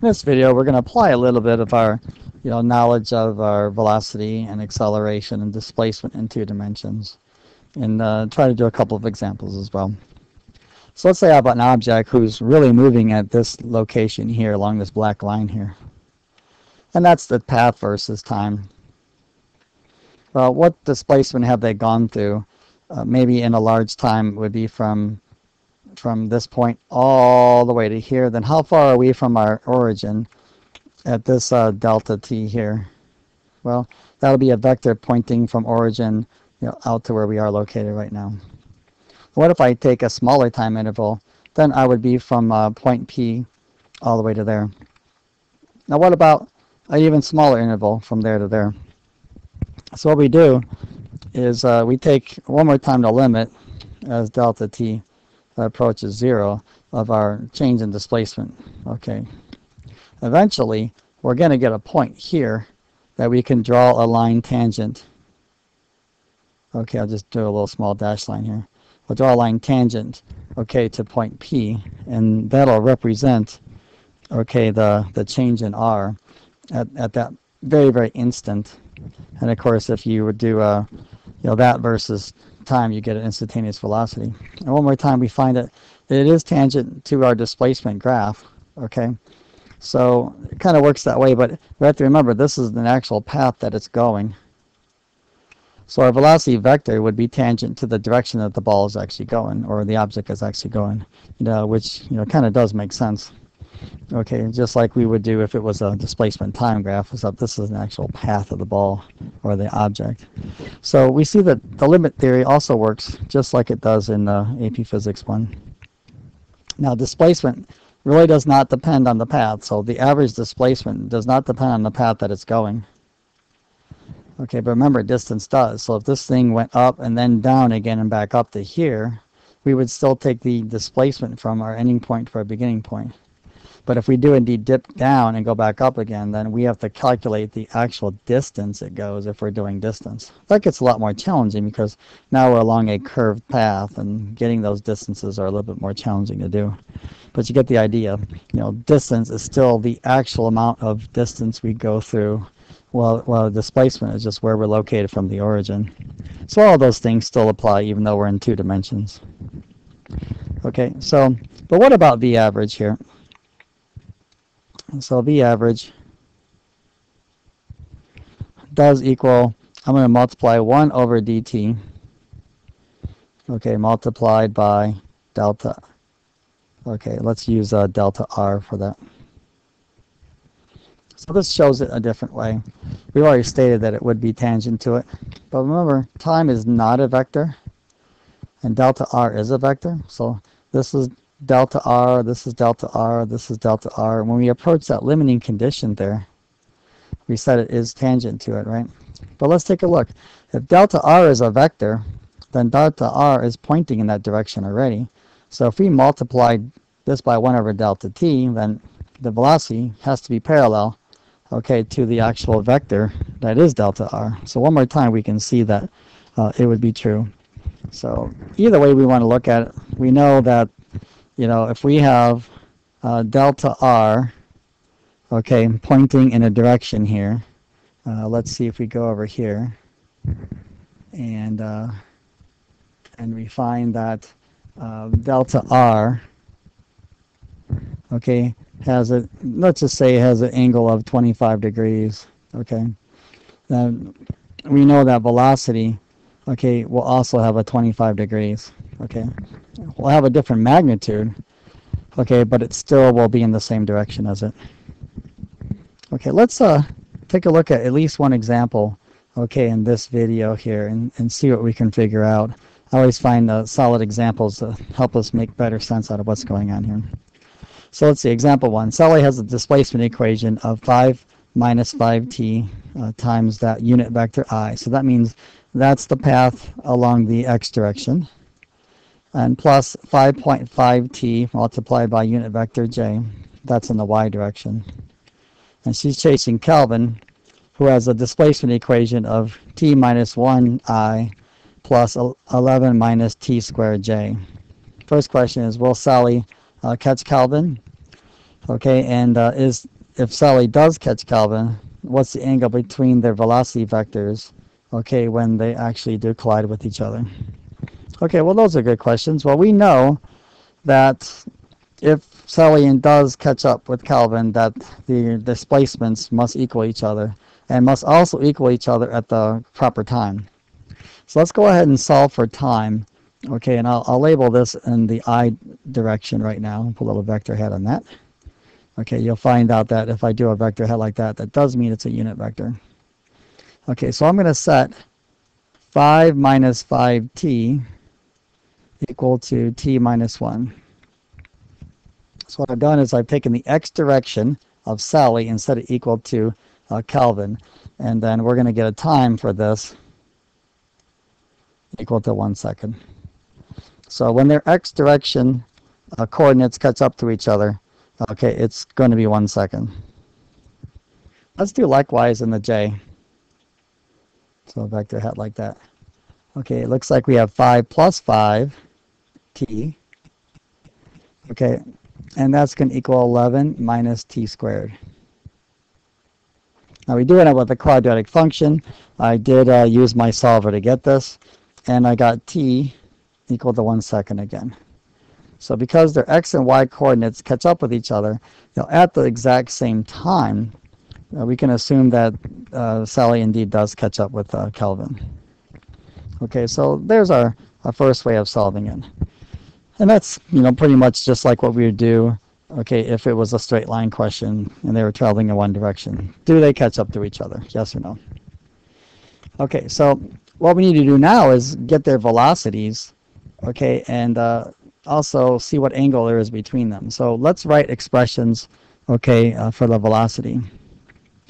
In this video, we're going to apply a little bit of our you know, knowledge of our velocity and acceleration and displacement in two dimensions and uh, try to do a couple of examples as well. So let's say I have an object who's really moving at this location here along this black line here. And that's the path versus time. Well, what displacement have they gone through? Uh, maybe in a large time would be from from this point all the way to here. Then how far are we from our origin at this uh, delta t here? Well, that'll be a vector pointing from origin you know, out to where we are located right now. What if I take a smaller time interval? Then I would be from uh, point P all the way to there. Now what about an even smaller interval from there to there? So what we do is uh, we take one more time the limit as delta t approaches zero of our change in displacement. Okay. Eventually, we're going to get a point here that we can draw a line tangent. Okay, I'll just do a little small dash line here. We'll draw a line tangent, okay, to point P, and that'll represent, okay, the, the change in R at, at that very, very instant. And of course, if you would do, uh, you know, that versus time, you get an instantaneous velocity. And one more time, we find that it is tangent to our displacement graph, okay? So it kind of works that way, but we have to remember this is an actual path that it's going. So our velocity vector would be tangent to the direction that the ball is actually going, or the object is actually going, you know, which, you know, kind of does make sense. Okay, just like we would do if it was a displacement time graph, so this is an actual path of the ball or the object. So we see that the limit theory also works just like it does in uh, AP Physics 1. Now displacement really does not depend on the path. So the average displacement does not depend on the path that it's going. Okay, but remember distance does. So if this thing went up and then down again and back up to here, we would still take the displacement from our ending point to our beginning point. But if we do indeed dip down and go back up again, then we have to calculate the actual distance it goes if we're doing distance. That gets a lot more challenging because now we're along a curved path and getting those distances are a little bit more challenging to do. But you get the idea. You know, distance is still the actual amount of distance we go through well, well, displacement is just where we're located from the origin. So all those things still apply even though we're in two dimensions. Okay, so, but what about V average here? So V average does equal, I'm going to multiply 1 over dt, okay, multiplied by delta. Okay, let's use uh, delta r for that. So this shows it a different way. We've already stated that it would be tangent to it. But remember, time is not a vector, and delta r is a vector. So this is delta r, this is delta r, this is delta r. When we approach that limiting condition there, we said it is tangent to it, right? But let's take a look. If delta r is a vector, then delta r is pointing in that direction already. So if we multiply this by 1 over delta t, then the velocity has to be parallel, okay, to the actual vector that is delta r. So one more time we can see that uh, it would be true. So either way we want to look at it, we know that you know, if we have uh, delta r, okay, pointing in a direction here, uh, let's see if we go over here, and uh, and we find that uh, delta r, okay, has a, let's just say has an angle of 25 degrees, okay. Then we know that velocity, okay, will also have a 25 degrees, okay will have a different magnitude, okay, but it still will be in the same direction as it. Okay, let's uh, take a look at at least one example, okay, in this video here and, and see what we can figure out. I always find uh, solid examples to help us make better sense out of what's going on here. So let's see, example one. Sally has a displacement equation of 5 minus 5t uh, times that unit vector i. So that means that's the path along the x direction and plus 5.5t multiplied by unit vector j. That's in the y direction. And she's chasing Kelvin, who has a displacement equation of t minus 1i plus 11 minus t squared j. First question is, will Sally uh, catch Kelvin? Okay, and uh, is if Sally does catch Calvin, what's the angle between their velocity vectors, okay, when they actually do collide with each other? Okay, well, those are good questions. Well, we know that if Sally does catch up with Calvin, that the displacements must equal each other and must also equal each other at the proper time. So let's go ahead and solve for time. Okay, and I'll, I'll label this in the I direction right now. Put a little vector head on that. Okay, you'll find out that if I do a vector head like that, that does mean it's a unit vector. Okay, so I'm going to set 5 minus 5t equal to t minus 1. So what I've done is I've taken the x direction of Sally and set it equal to uh, Calvin. And then we're going to get a time for this equal to one second. So when their x direction uh, coordinates catch up to each other, okay, it's going to be one second. Let's do likewise in the j. So vector hat like that. Okay, it looks like we have 5 plus 5 t. Okay, and that's going to equal 11 minus t squared. Now we do it with a quadratic function. I did uh, use my solver to get this, and I got t equal to one second again. So because their x and y coordinates catch up with each other, you know, at the exact same time, uh, we can assume that uh, Sally indeed does catch up with uh, Kelvin. Okay, so there's our, our first way of solving it. And that's, you know, pretty much just like what we would do okay, if it was a straight line question and they were traveling in one direction. Do they catch up to each other? Yes or no? Okay, so what we need to do now is get their velocities, okay, and uh, also see what angle there is between them. So let's write expressions, okay, uh, for the velocity.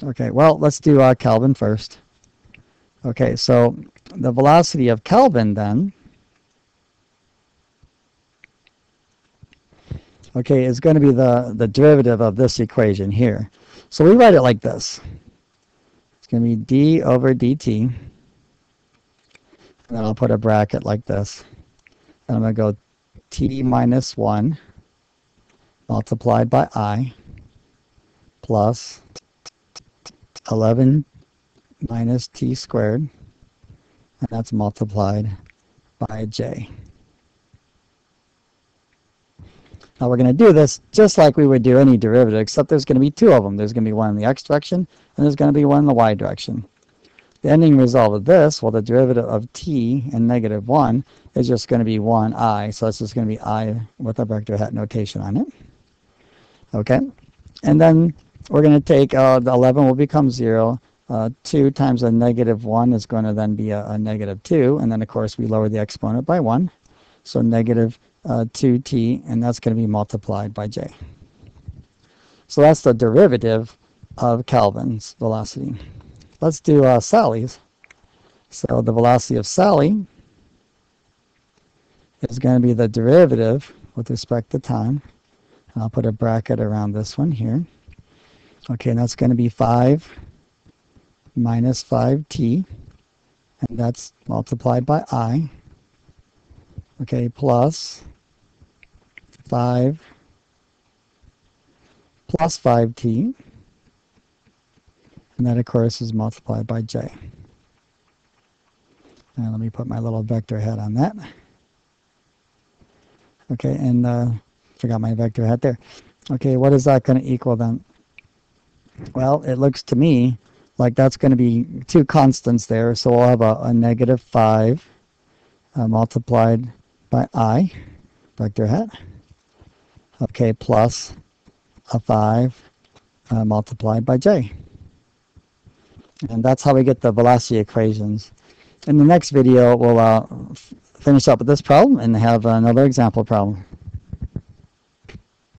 Okay, well, let's do uh, Kelvin first. Okay, so the velocity of Kelvin then okay, is going to be the, the derivative of this equation here. So we write it like this. It's going to be d over dt. And then I'll put a bracket like this. And I'm going to go t minus 1 multiplied by i plus 11 minus t squared. And that's multiplied by j. Now we're going to do this just like we would do any derivative, except there's going to be two of them. There's going to be one in the x direction, and there's going to be one in the y direction. The ending result of this, well, the derivative of t and negative 1 is just going to be 1i. So this is going to be i with a vector hat notation on it. Okay. And then we're going to take uh, the 11 will become 0. Uh, 2 times a negative 1 is going to then be a, a negative 2. And then, of course, we lower the exponent by 1. So negative uh, 2t, and that's going to be multiplied by j. So that's the derivative of Calvin's velocity. Let's do uh, Sally's. So the velocity of Sally is going to be the derivative with respect to time. I'll put a bracket around this one here. Okay, and that's going to be 5 minus 5t, and that's multiplied by i. Okay, plus 5 plus 5t. And that, of course, is multiplied by j. And let me put my little vector head on that. Okay, and uh, forgot my vector head there. Okay, what is that going to equal then? Well, it looks to me like that's going to be two constants there. So we'll have a, a negative 5 uh, multiplied by i, vector head okay, plus a 5 uh, multiplied by j. And that's how we get the velocity equations. In the next video, we'll uh, finish up with this problem and have another example problem.